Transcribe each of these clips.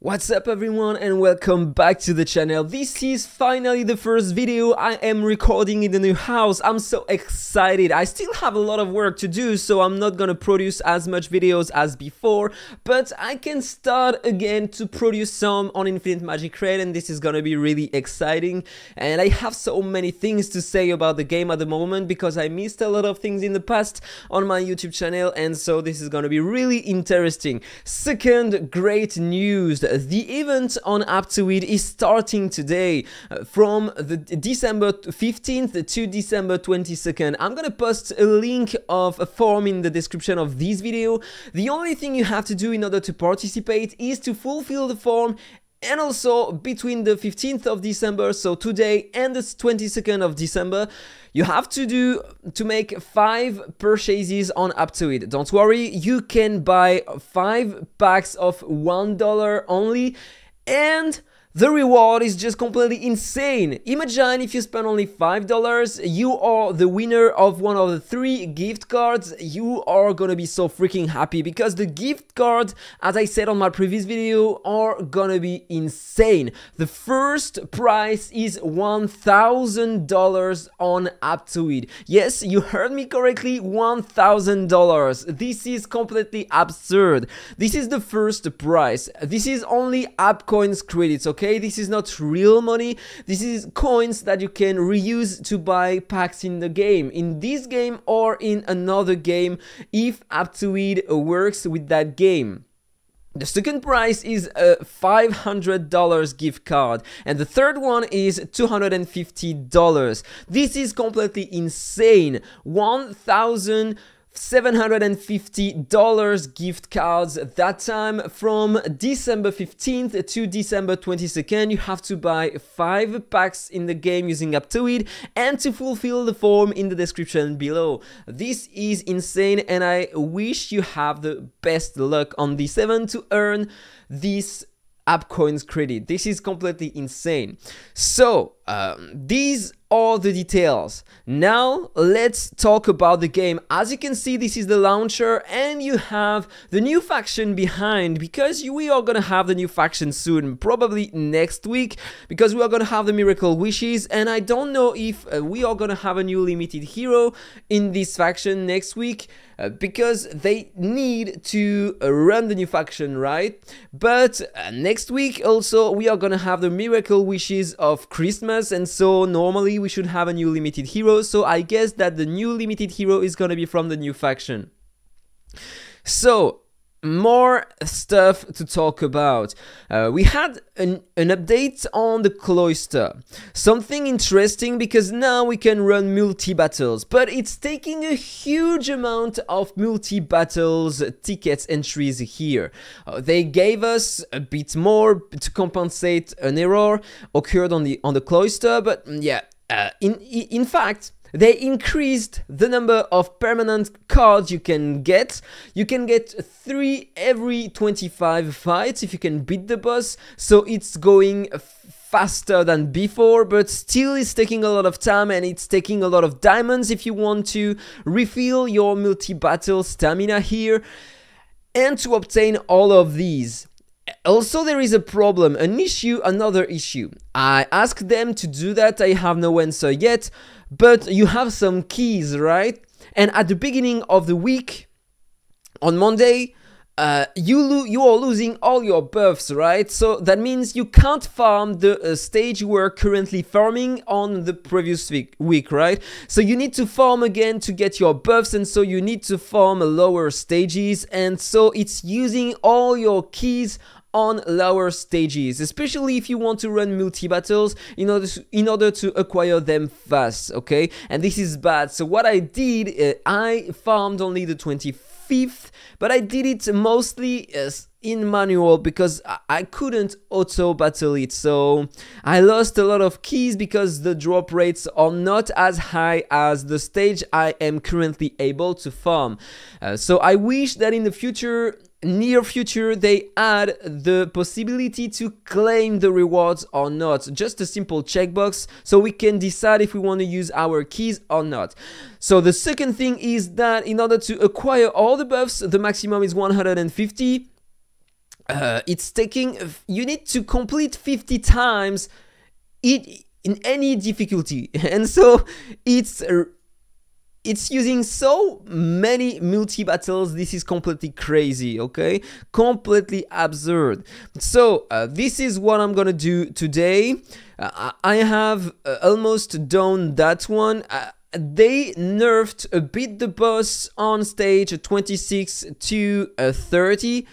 What's up everyone and welcome back to the channel. This is finally the first video I am recording in the new house. I'm so excited. I still have a lot of work to do so I'm not gonna produce as much videos as before but I can start again to produce some on Infinite Magicraid and this is gonna be really exciting and I have so many things to say about the game at the moment because I missed a lot of things in the past on my YouTube channel and so this is gonna be really interesting. Second great news the event on Aptoide is starting today uh, from the December 15th to December 22nd. I'm gonna post a link of a form in the description of this video. The only thing you have to do in order to participate is to fulfill the form and also between the 15th of December, so today, and the 22nd of December, you have to do to make five purchases on Aptoide. Don't worry, you can buy five packs of one dollar only, and the reward is just completely insane. Imagine if you spend only $5, you are the winner of one of the three gift cards. You are gonna be so freaking happy because the gift cards, as I said on my previous video, are gonna be insane. The first price is $1,000 on Aptoide. Yes, you heard me correctly, $1,000. This is completely absurd. This is the first price. This is only AppCoins credits, okay? Okay this is not real money this is coins that you can reuse to buy packs in the game in this game or in another game if Aptoide works with that game the second prize is a $500 gift card and the third one is $250. This is completely insane. 1000 $750 gift cards that time from December 15th to December 22nd. You have to buy 5 packs in the game using Aptoide and to fulfill the form in the description below. This is insane and I wish you have the best luck on the 7 to earn this AppCoins credit. This is completely insane. So, um, these are the details. Now, let's talk about the game. As you can see, this is the launcher and you have the new faction behind because we are gonna have the new faction soon, probably next week, because we are gonna have the Miracle Wishes and I don't know if uh, we are gonna have a new limited hero in this faction next week. Uh, because they need to uh, run the new faction, right? But uh, next week also we are gonna have the Miracle Wishes of Christmas and so normally we should have a new limited hero, so I guess that the new limited hero is gonna be from the new faction. So, more stuff to talk about. Uh, we had an, an update on the cloister. Something interesting because now we can run multi-battles, but it's taking a huge amount of multi-battles tickets entries here. Uh, they gave us a bit more to compensate an error occurred on the on the cloister, but yeah, uh, in in fact they increased the number of permanent cards you can get. You can get 3 every 25 fights if you can beat the boss, so it's going faster than before, but still it's taking a lot of time and it's taking a lot of diamonds if you want to refill your multi-battle stamina here. And to obtain all of these, also there is a problem, an issue, another issue. I asked them to do that, I have no answer yet, but you have some keys, right? And at the beginning of the week, on Monday, uh, you you are losing all your buffs, right? So that means you can't farm the uh, stage you were currently farming on the previous week, week, right? So you need to farm again to get your buffs, and so you need to farm lower stages, and so it's using all your keys on lower stages, especially if you want to run multi-battles in order to, in order to acquire them fast, okay? And this is bad. So what I did, uh, I farmed only the 25th, but I did it mostly as in manual because I couldn't auto battle it so I lost a lot of keys because the drop rates are not as high as the stage I am currently able to farm uh, so I wish that in the future near future they add the possibility to claim the rewards or not. Just a simple checkbox so we can decide if we want to use our keys or not. So the second thing is that in order to acquire all the buffs the maximum is 150 uh, it's taking you need to complete 50 times it in any difficulty. And so it's it's using so many multi battles this is completely crazy okay? Completely absurd. So uh, this is what i'm gonna do today. Uh, i have uh, almost done that one. Uh, they nerfed a bit the boss on stage 26 to uh, 30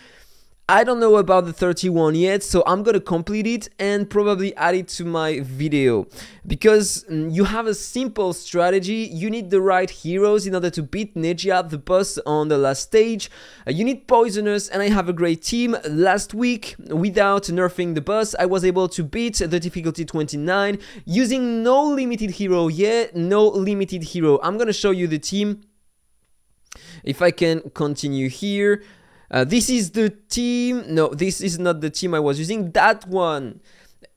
I don't know about the 31 yet, so I'm gonna complete it and probably add it to my video. Because mm, you have a simple strategy, you need the right heroes in order to beat Nedgia, the boss on the last stage. Uh, you need poisoners and I have a great team. Last week, without nerfing the boss, I was able to beat the difficulty 29 using no limited hero yet, no limited hero. I'm gonna show you the team. If I can continue here. Uh, this is the team. No, this is not the team I was using. That one.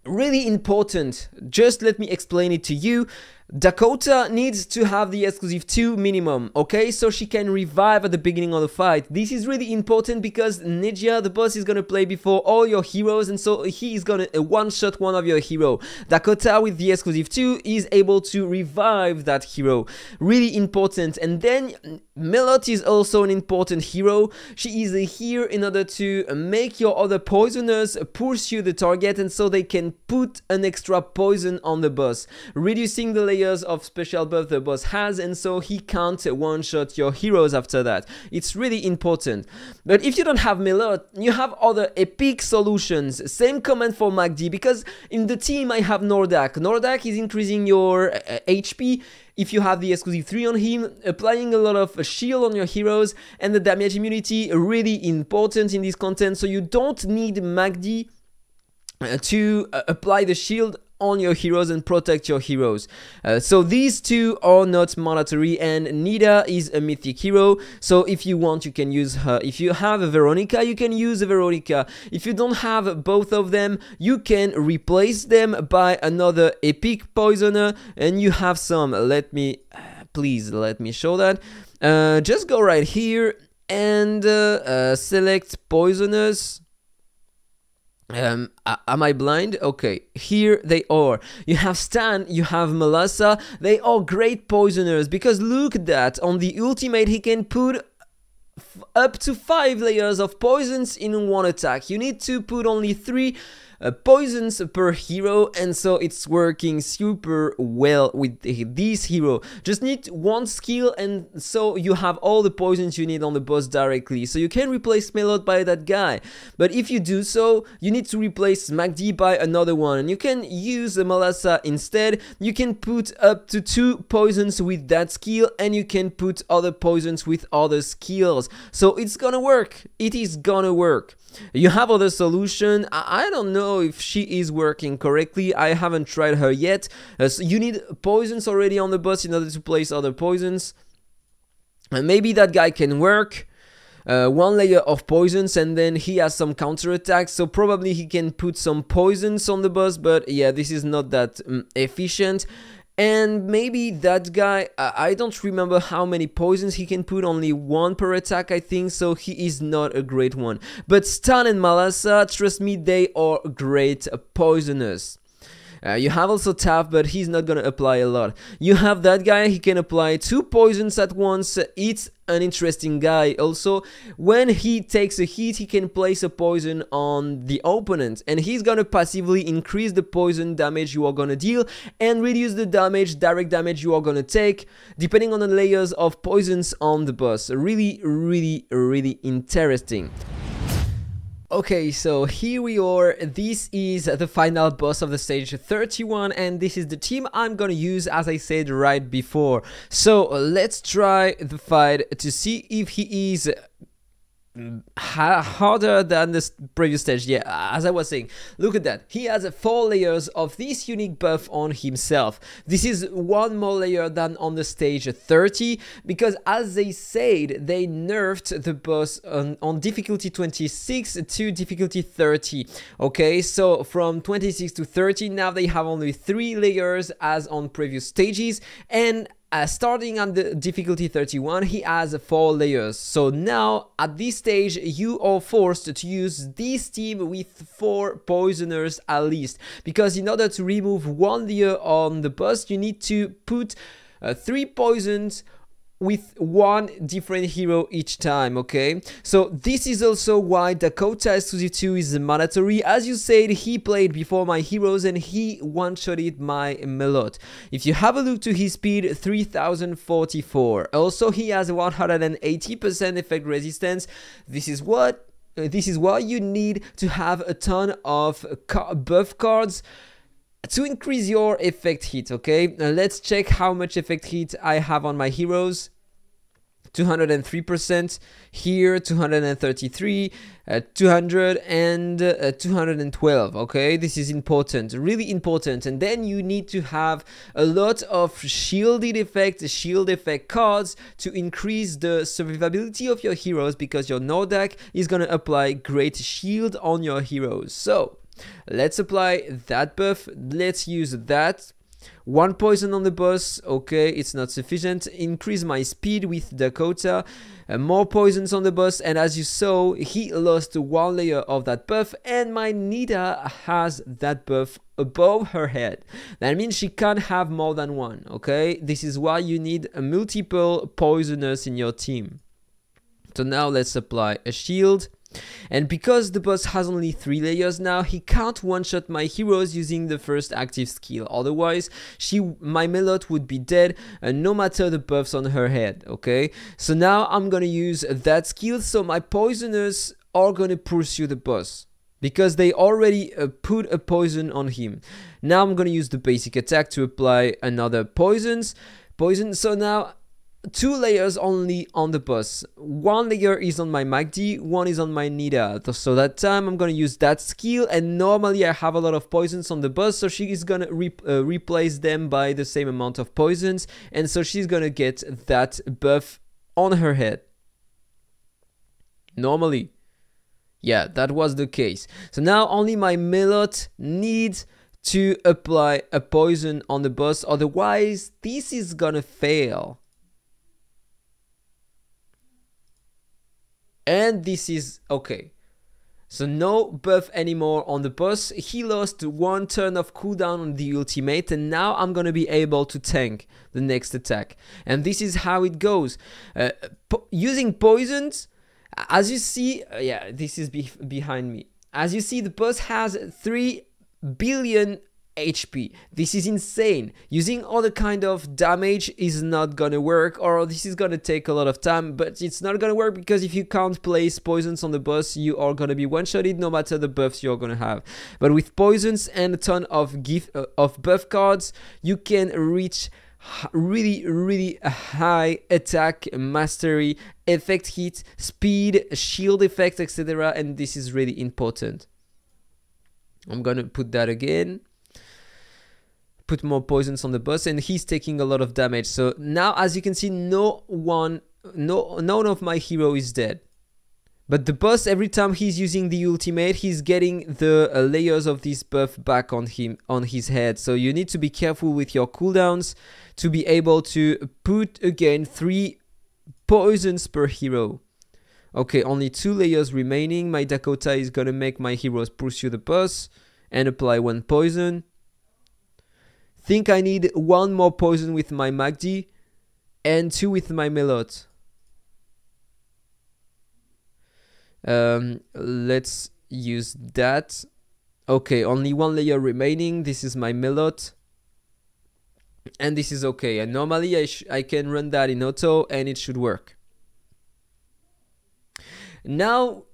Really important. Just let me explain it to you. Dakota needs to have the exclusive 2 minimum, okay? So she can revive at the beginning of the fight. This is really important because Nedgia, the boss, is gonna play before all your heroes and so he is gonna uh, one-shot one of your hero. Dakota with the exclusive 2 is able to revive that hero. Really important. And then Melot is also an important hero. She is here in order to make your other poisoners pursue the target and so they can put an extra poison on the boss, reducing the of special buff the boss has and so he can't one-shot your heroes after that. It's really important. But if you don't have Melot, you have other epic solutions. Same comment for MacD because in the team I have Nordak. Nordak is increasing your uh, HP if you have the exclusive 3 on him, applying a lot of shield on your heroes and the damage immunity really important in this content so you don't need MacD uh, to uh, apply the shield on your heroes and protect your heroes. Uh, so these two are not mandatory and Nida is a mythic hero. So if you want, you can use her. If you have a Veronica, you can use a Veronica. If you don't have both of them, you can replace them by another epic poisoner and you have some. Let me, please let me show that. Uh, just go right here and uh, uh select poisoners um, am I blind? Okay, here they are. You have Stan, you have Melissa. They are great poisoners because look at that. On the ultimate, he can put up to 5 layers of poisons in one attack. You need to put only 3 uh, poisons per hero and so it's working super well with this hero. Just need one skill and so you have all the poisons you need on the boss directly. So you can replace Melot by that guy. But if you do so you need to replace MacD by another one. And you can use the Melissa instead. You can put up to two poisons with that skill and you can put other poisons with other skills. So it's gonna work. It is gonna work. You have other solution. I don't know if she is working correctly. I haven't tried her yet. Uh, so you need poisons already on the bus in order to place other poisons. And maybe that guy can work. Uh, one layer of poisons and then he has some counter attacks so probably he can put some poisons on the bus but yeah this is not that um, efficient and maybe that guy, I don't remember how many poisons he can put, only one per attack I think, so he is not a great one. But Stan and Malasa, trust me, they are great poisoners. Uh, you have also Taff, but he's not gonna apply a lot. You have that guy, he can apply two poisons at once. It's an interesting guy. Also, when he takes a hit, he can place a poison on the opponent, and he's gonna passively increase the poison damage you are gonna deal and reduce the damage, direct damage you are gonna take, depending on the layers of poisons on the boss. Really, really, really interesting. Okay, so here we are. This is the final boss of the stage 31 and this is the team I'm gonna use as I said right before. So let's try the fight to see if he is harder than the previous stage. Yeah as i was saying look at that. He has four layers of this unique buff on himself. This is one more layer than on the stage 30 because as they said they nerfed the boss on, on difficulty 26 to difficulty 30 okay? So from 26 to 30 now they have only three layers as on previous stages and uh, starting on the difficulty 31, he has four layers. So now at this stage, you are forced to use this team with four poisoners at least. Because in order to remove one layer on the boss, you need to put uh, three poisons with one different hero each time, okay? So this is also why Dakota Exclusive 2 is mandatory. As you said, he played before my heroes and he one-shotted my Melot. If you have a look to his speed, 3044. Also, he has 180% effect resistance. This is what uh, this is why you need to have a ton of buff cards to increase your effect hit, okay? Now let's check how much effect hit I have on my heroes. 203% here 233 uh, 200 and uh, 212 okay this is important really important and then you need to have a lot of shielded effect shield effect cards to increase the survivability of your heroes because your Nordak is gonna apply great shield on your heroes so Let's apply that buff. Let's use that. One poison on the boss, okay, it's not sufficient. Increase my speed with Dakota. Uh, more poisons on the boss, and as you saw, he lost one layer of that buff, and my Nita has that buff above her head. That means she can't have more than one, okay? This is why you need multiple poisoners in your team. So now let's apply a shield. And because the boss has only 3 layers now, he can't one-shot my heroes using the first active skill. Otherwise, she, my Melot would be dead uh, no matter the buffs on her head, okay? So now I'm gonna use that skill so my poisoners are gonna pursue the boss because they already uh, put a poison on him. Now I'm gonna use the basic attack to apply another poisons. Poison, so now two layers only on the bus. One layer is on my Magdi, one is on my Nita. So that time I'm gonna use that skill and normally I have a lot of poisons on the bus so she is gonna re uh, replace them by the same amount of poisons and so she's gonna get that buff on her head. Normally. Yeah, that was the case. So now only my Melot needs to apply a poison on the bus otherwise this is gonna fail. And this is okay. So no buff anymore on the boss. He lost one turn of cooldown on the ultimate and now I'm gonna be able to tank the next attack. And this is how it goes. Uh, po using poisons, as you see, uh, yeah, this is be behind me. As you see, the boss has 3 billion HP. This is insane. Using other kind of damage is not gonna work or this is gonna take a lot of time, but it's not gonna work because if you can't place poisons on the boss, you are gonna be one-shotted no matter the buffs you're gonna have. But with poisons and a ton of gift uh, of buff cards, you can reach really really high attack mastery effect hit speed shield effect etc and this is really important i'm gonna put that again put more poisons on the boss and he's taking a lot of damage. So now as you can see no one no none of my hero is dead. But the boss every time he's using the ultimate he's getting the uh, layers of this buff back on him on his head. So you need to be careful with your cooldowns to be able to put again 3 poisons per hero. Okay, only 2 layers remaining. My Dakota is gonna make my heroes pursue the boss and apply one poison. Think I need one more poison with my Magdi and two with my Melot. Um, let's use that. Okay, only one layer remaining. This is my Melot. And this is okay. And normally I, I can run that in auto and it should work. Now,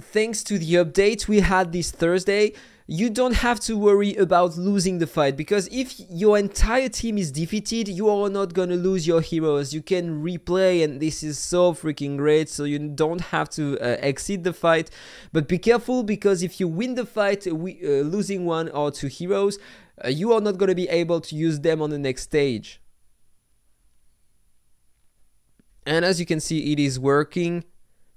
thanks to the update we had this Thursday, you don't have to worry about losing the fight because if your entire team is defeated, you are not gonna lose your heroes. You can replay, and this is so freaking great. So you don't have to uh, exit the fight, but be careful because if you win the fight, we, uh, losing one or two heroes, uh, you are not gonna be able to use them on the next stage. And as you can see, it is working.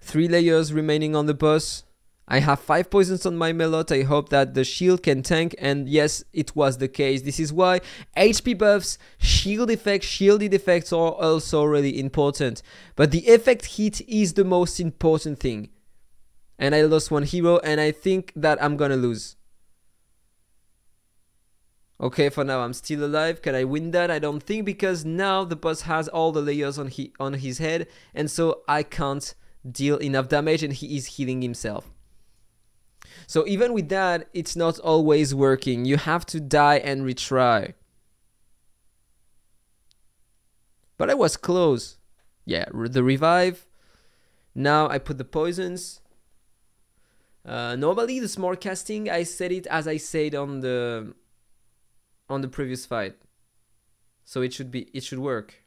Three layers remaining on the boss I have 5 poisons on my Melot, I hope that the shield can tank, and yes, it was the case. This is why HP buffs, shield effects, shielded effects are also really important. But the effect hit is the most important thing. And I lost one hero, and I think that I'm gonna lose. Okay, for now I'm still alive. Can I win that? I don't think because now the boss has all the layers on, he on his head, and so I can't deal enough damage, and he is healing himself. So even with that, it's not always working. You have to die and retry. But I was close. Yeah, the revive. Now I put the poisons. Uh, normally the smart casting, I said it as I said on the on the previous fight. So it should be it should work.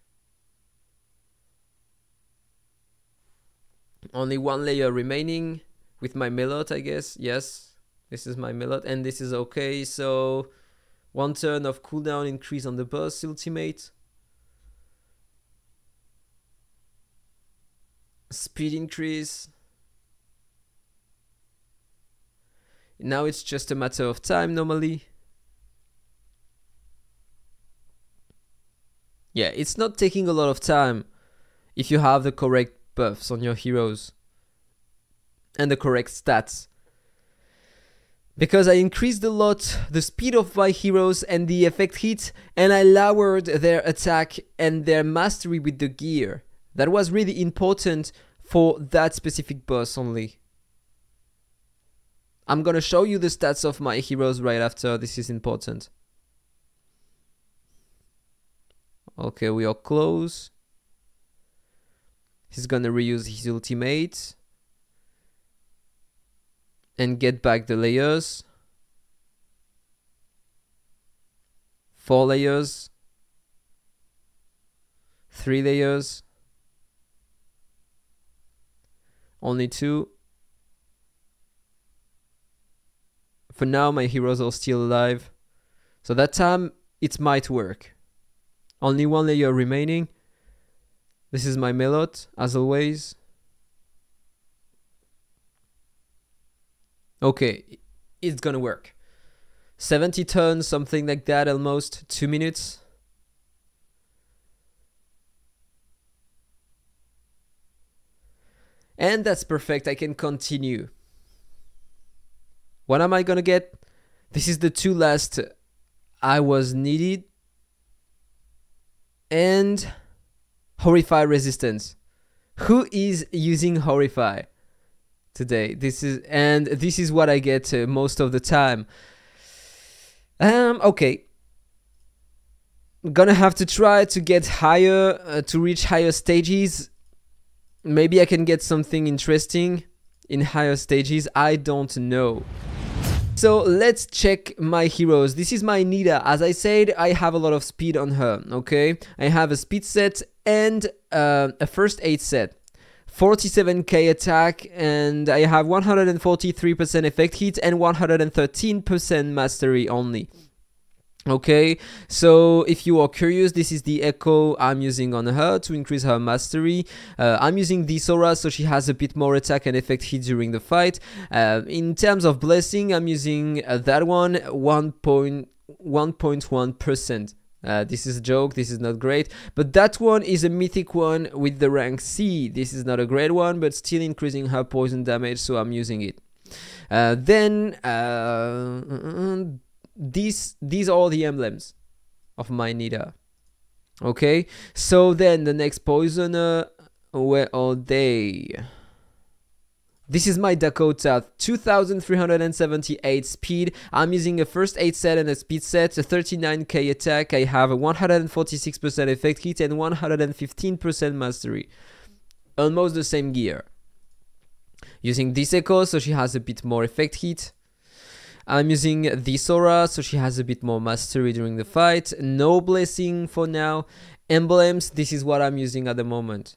Only one layer remaining with my Melot, I guess. Yes, this is my Melot, and this is okay. So one turn of cooldown increase on the boss ultimate. Speed increase. Now it's just a matter of time normally. Yeah, it's not taking a lot of time if you have the correct buffs on your heroes and the correct stats. Because I increased a lot the speed of my heroes and the effect hit, and I lowered their attack and their mastery with the gear. That was really important for that specific boss only. I'm gonna show you the stats of my heroes right after, this is important. Okay, we are close. He's gonna reuse his ultimate and get back the layers. Four layers. Three layers. Only two. For now, my heroes are still alive. So that time, it might work. Only one layer remaining. This is my Melot, as always. Okay, it's gonna work. 70 turns, something like that, almost two minutes. And that's perfect, I can continue. What am I gonna get? This is the two last I was needed. And Horrify Resistance. Who is using Horrify? Today. This is and this is what I get uh, most of the time. Um, okay. Gonna have to try to get higher, uh, to reach higher stages. Maybe I can get something interesting in higher stages. I don't know. So let's check my heroes. This is my Nida. As I said, I have a lot of speed on her, okay? I have a speed set and uh, a first aid set. 47k attack and I have 143% effect hit and 113% mastery only. Okay, so if you are curious, this is the echo I'm using on her to increase her mastery. Uh, I'm using the aura so she has a bit more attack and effect hit during the fight. Uh, in terms of blessing, I'm using uh, that one 1.1% uh, this is a joke, this is not great, but that one is a mythic one with the rank C. This is not a great one, but still increasing her poison damage, so I'm using it. Uh, then, uh, these, these are all the emblems of my Nida. Okay, so then the next poisoner, where are they? This is my Dakota, 2378 speed. I'm using a first aid set and a speed set, a 39k attack. I have a 146% effect hit and 115% mastery. Almost the same gear. Using this Echo, so she has a bit more effect hit. I'm using the aura, so she has a bit more mastery during the fight. No blessing for now. Emblems, this is what I'm using at the moment.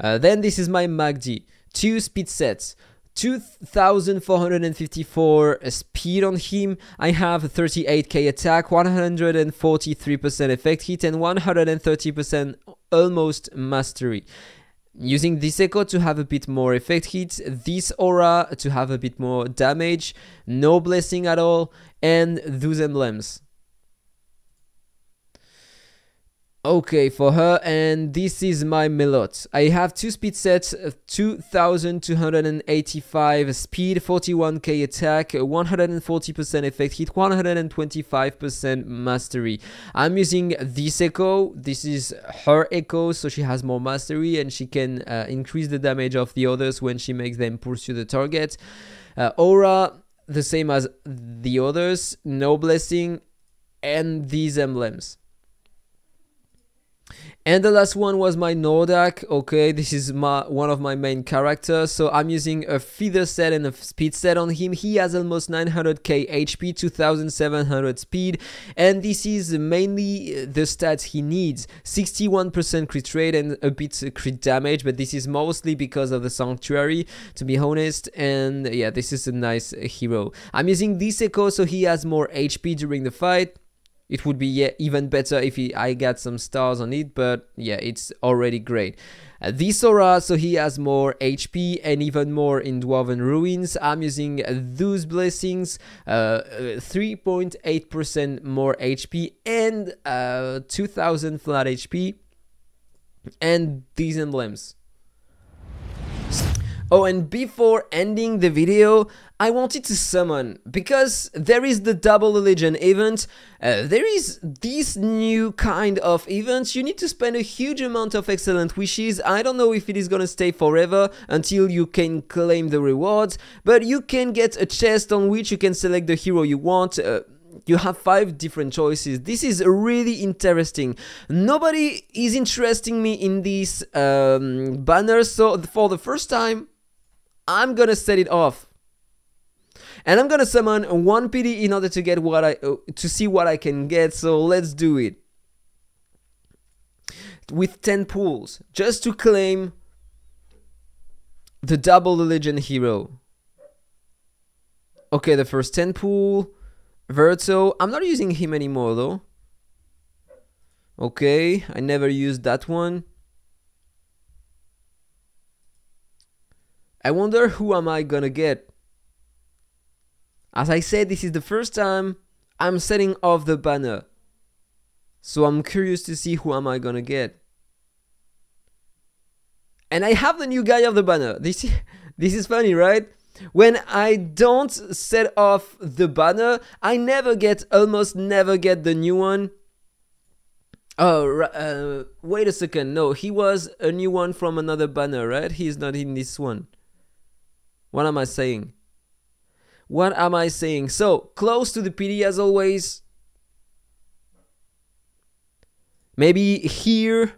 Uh, then this is my Magdi two speed sets. 2454 speed on him. I have 38k attack, 143% effect hit, and 130% almost mastery. using this echo to have a bit more effect hit, this aura to have a bit more damage, no blessing at all, and those emblems. Okay, for her, and this is my Melot. I have two speed sets, 2285 speed, 41k attack, 140% effect hit, 125% mastery. I'm using this echo. This is her echo, so she has more mastery and she can uh, increase the damage of the others when she makes them pursue the target. Uh, aura, the same as the others, no blessing, and these emblems. And the last one was my Nordak. Okay, this is my one of my main characters. So I'm using a feather set and a speed set on him. He has almost 900k HP, 2700 speed, and this is mainly uh, the stats he needs. 61% crit rate and a bit crit damage, but this is mostly because of the Sanctuary, to be honest. And yeah, this is a nice hero. I'm using this Echo so he has more HP during the fight it would be yeah, even better if he, I got some stars on it, but yeah, it's already great. Uh, this aura, so he has more HP and even more in Dwarven Ruins. I'm using those blessings, 3.8% uh, more HP and uh, 2000 flat HP, and these emblems. Oh, and before ending the video, I wanted to summon, because there is the Double Legend event, uh, there is this new kind of event, you need to spend a huge amount of excellent wishes, I don't know if it is gonna stay forever until you can claim the rewards, but you can get a chest on which you can select the hero you want, uh, you have five different choices. This is really interesting. Nobody is interesting me in this um, banner, so for the first time, I'm gonna set it off. And I'm gonna summon one pity in order to get what I uh, to see what I can get. So let's do it. With 10 pools, just to claim the double legend hero. Okay, the first 10 pool. Verto. I'm not using him anymore though. Okay, I never used that one. I wonder who am I gonna get. As I said, this is the first time I'm setting off the banner. So I'm curious to see who am I gonna get. And I have the new guy of the banner. This, this is funny, right? When I don't set off the banner, I never get, almost never get the new one. Oh, uh, wait a second. No, he was a new one from another banner, right? He's not in this one. What am I saying? What am I saying? So, close to the pity as always. Maybe here.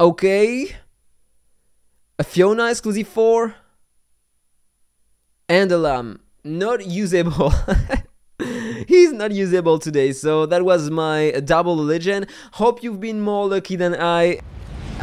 Okay. A Fiona exclusive 4. And a lamb. Not usable. He's not usable today, so that was my double legend. Hope you've been more lucky than I.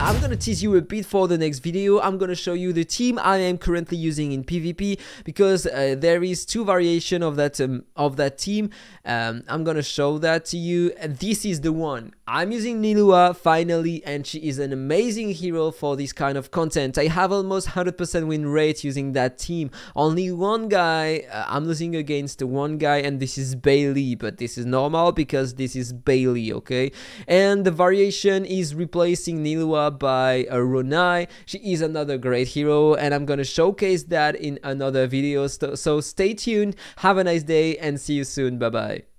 I'm gonna tease you a bit for the next video. I'm gonna show you the team I am currently using in PvP because uh, there is two variation of that um, of that team. Um, I'm gonna show that to you. This is the one. I'm using Nilua finally, and she is an amazing hero for this kind of content. I have almost 100% win rate using that team. Only one guy, uh, I'm losing against one guy, and this is Bailey, but this is normal because this is Bailey, okay? And the variation is replacing Nilua by uh, Ronai. She is another great hero and I'm gonna showcase that in another video. So, so stay tuned, have a nice day and see you soon. Bye bye.